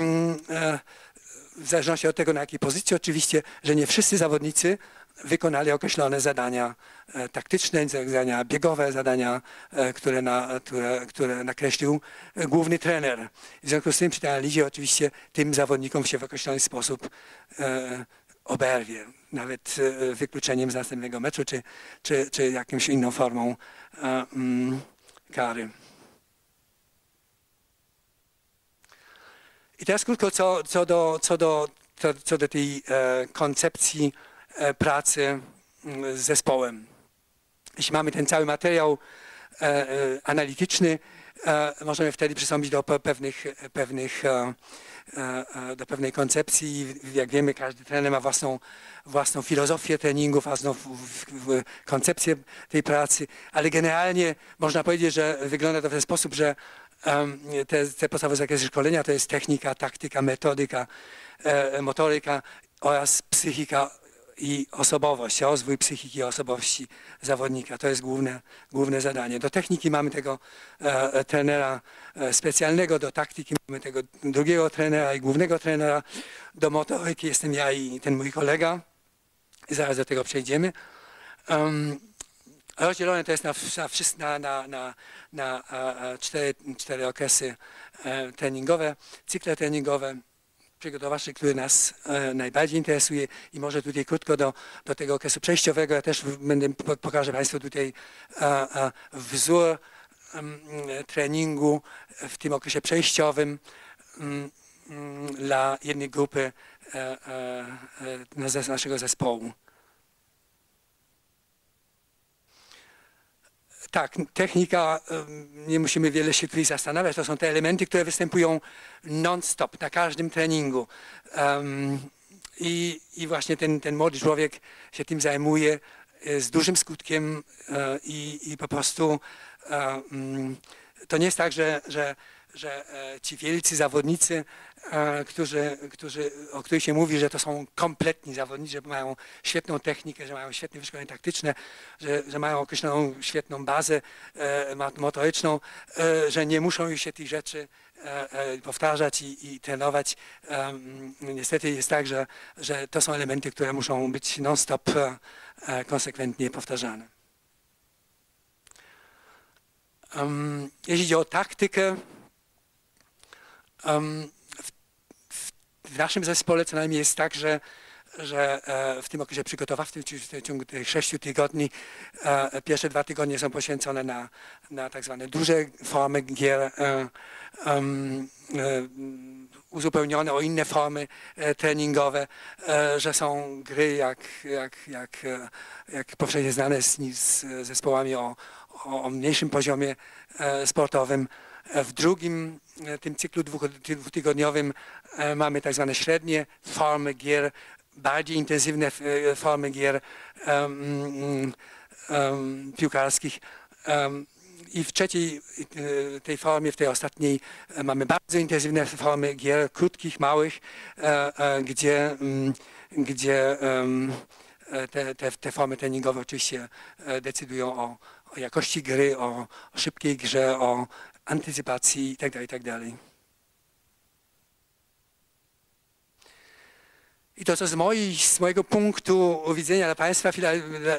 mm, e, w zależności od tego, na jakiej pozycji oczywiście, że nie wszyscy zawodnicy wykonali określone zadania e, taktyczne, zadania biegowe, zadania, e, które, na, które, które nakreślił główny trener. W związku z tym przy tej analizie oczywiście tym zawodnikom się w określony sposób oberwie, nawet wykluczeniem z następnego meczu, czy, czy, czy jakąś inną formą mm, kary. I teraz krótko co, co, do, co, do, co, do tej koncepcji E, pracy mm, z zespołem. Jeśli mamy ten cały materiał e, e, analityczny, możemy wtedy przystąpić do pewnych, pewnych do pewnej koncepcji. Jak wiemy, każdy trener ma własną, własną filozofię treningu, własną koncepcję tej pracy, ale generalnie można powiedzieć, że wygląda to w ten sposób, że te, te podstawowe zakresy szkolenia to jest technika, taktyka, metodyka, motoryka oraz psychika i osobowość, rozwój psychiki i osobowości zawodnika. To jest główne, główne zadanie. Do techniki mamy tego e, e, trenera e, specjalnego, do taktyki mamy tego drugiego trenera i głównego trenera, do motoryki jestem ja i ten mój kolega. Zaraz do tego przejdziemy. Rozdzielone to jest na, na, na, na, na cztery, cztery okresy e, treningowe, cykle treningowe przygotowawczy, który nas e, najbardziej interesuje i może tutaj krótko do, do tego okresu przejściowego. Ja też będę, pokażę Państwu tutaj wzór treningu w tym okresie przejściowym dla jednej grupy e, naszego zespołu. Tak, technika, nie musimy wiele się tutaj zastanawiać, to są te elementy, które występują non-stop na każdym treningu. I, I właśnie ten, ten młody człowiek się tym zajmuje e, z dużym skutkiem e, i, i po prostu um, to nie jest tak, że, że, że ci wielcy zawodnicy którzy, którzy, o których się mówi, że to są kompletni zawodnicy, że mają świetną technikę, że mają świetne wyszkolenie taktyczne, że, że mają określoną świetną bazę e, motoryczną, e, że nie muszą już się tych rzeczy e, powtarzać i, i trenować. Niestety jest tak, że, że to są elementy, które muszą być non-stop konsekwentnie powtarzane. Jeśli chodzi o taktykę, w naszym zespole co najmniej jest tak, że, że e, w tym okresie przygotowawczym, czyli w ciągu tych sześciu tygodni, e, pierwsze dwa tygodnie są poświęcone na, na tak zwane duże formy gier, um, uzupełnione o inne formy treningowe, że są gry jak, jak, jak, jak powszechnie znane z, z zespołami o, o mniejszym poziomie sportowym. W drugim e, tym cyklu dwutygodniowym e, mamy tak zwane średnie formy gier, bardziej intensywne e, formy gier um, um, piłkarskich. Um, I w trzeciej tej formie, w tej ostatniej, mamy bardzo intensywne formy gier, krótkich, małych, gdzie, mm, gdzie te, te, te formy treningowe oczywiście decydują o, o jakości gry, o, o szybkiej grze, o antycypacji itd. Tak itd. Tak I to, co z, moi, z mojego punktu widzenia dla Państwa,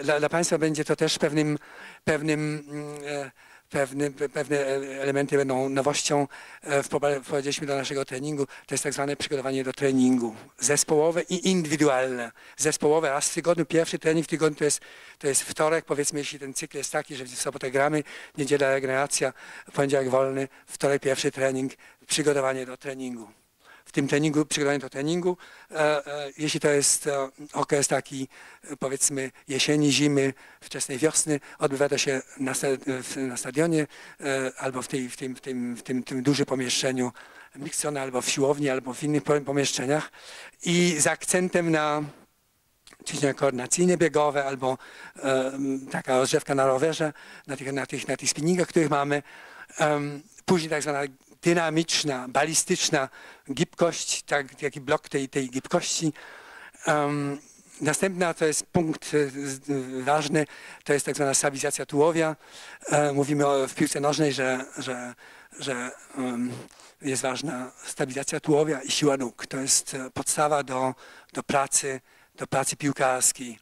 dla, dla Państwa będzie to też pewnym, pewnym mm, e, pewne, pewne elementy będą nowością. E, wprowadziliśmy do naszego treningu. To jest tak zwane przygotowanie do treningu. Zespołowe i indywidualne. Zespołowe raz w tygodniu. Pierwszy trening w tygodniu to jest, to jest wtorek. Powiedzmy, jeśli ten cykl jest taki, że w sobotę gramy, niedziela regeneracja, poniedziałek wolny, wtorek pierwszy trening, przygotowanie do treningu w tym treningu, przygotowanie do treningu. E, e, jeśli to jest e, okres taki powiedzmy jesieni, zimy, wczesnej wiosny, odbywa to się na, stadionie albo w, tej, w, tym, w, tym, w tym, tym dużym pomieszczeniu Miksona, albo w siłowni, albo w innych pomieszczeniach i z akcentem na ćwiczenia koordynacyjne biegowe albo taka rozrzewka na rowerze, na tych, na tych, na tych spinningach, których mamy. później tak zwana dynamiczna, balistyczna gibkość, tak, taki blok tej, tej gibkości. Um, następna to jest punkt e, ważny, to jest tak zwana stabilizacja tułowia. E, mówimy o, w piłce nożnej, że, że, że um, jest ważna stabilizacja tułowia i siła nóg. To jest e, podstawa do, do pracy, do pracy piłkarskiej.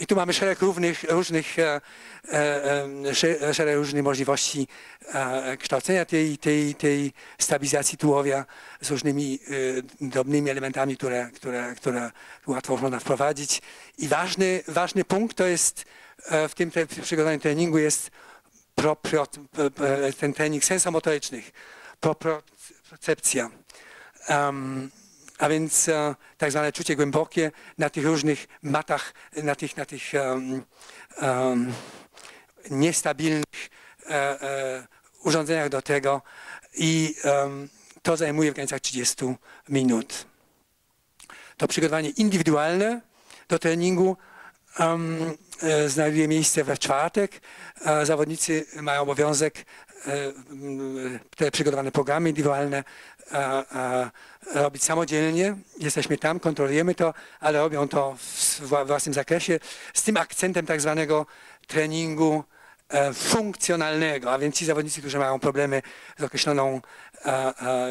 I tu mamy szereg różnych, różnych, e, e, szereg różnych możliwości e, kształcenia tej, tej, tej stabilizacji tułowia z różnymi e, drobnymi elementami, które, które, które łatwo można wprowadzić. I ważny, ważny punkt to jest e, w tym przygotowaniu treningu jest ten trening sensomotorycznych, propriocepcja. Um, a więc e, tak zwane czucie głębokie na tych różnych matach, na tych, na tych um, um, niestabilnych e, e, urządzeniach do tego i to zajmuje w granicach 30 minut. To przygotowanie indywidualne do treningu um, znajduje miejsce we czwartek. Zawodnicy mają obowiązek te przygotowane programy indywidualne robić samodzielnie. Jesteśmy tam, kontrolujemy to, ale robią to w własnym zakresie z tym akcentem tak zwanego treningu e, funkcjonalnego, a więc ci zawodnicy, którzy mają problemy z określoną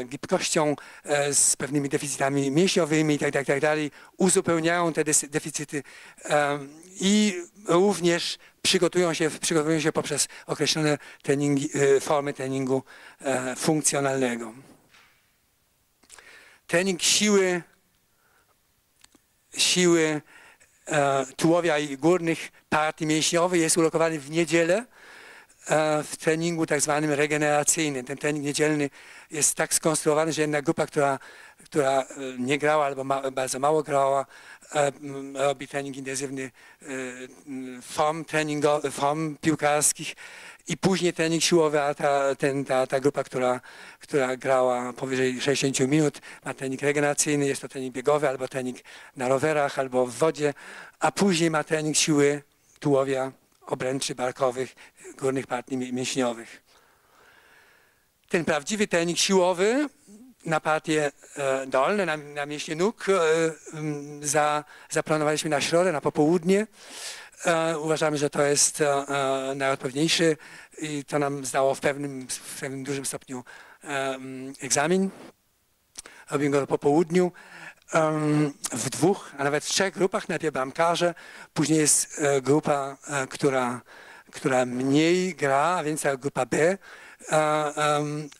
gibkością, e, z pewnymi deficytami mięśniowymi itd., tak, tak, tak uzupełniają te deficyty i również przygotują się, przygotowują się poprzez określone treningi, e, formy treningu funkcjonalnego trening siły, siły e, tułowia i górnych partii mięśniowych jest ulokowany w niedzielę w treningu tak zwanym regeneracyjnym. Ten trening niedzielny jest tak skonstruowany, że jedna grupa, która, która e, nie grała albo ma, bardzo mało grała, e, robi trening intensywny e, form, treningo, form piłkarskich i później trening siłowy, a ta, ten, ta, ta grupa, która, która grała powyżej 60 minut, ma trening regeneracyjny, jest to trening biegowy albo trening na rowerach albo w wodzie, a później ma trening siły tułowia, obręczy barkowych, górnych partii mięśniowych. Ten prawdziwy trening siłowy na partie e, dolne, na, na mięśnie nóg e, za, zaplanowaliśmy na środę, na popołudnie. E, uważamy, że to jest najodpowiedniejszy i to nam zdało w pewnym, w pewnym dużym stopniu egzamin. Robimy go po południu w dwóch, a nawet w trzech grupach. Najpierw bramkarze, później jest grupa, która, która mniej gra, a więc grupa B, a,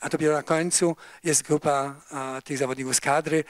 a dopiero na końcu jest grupa tych zawodników z kadry,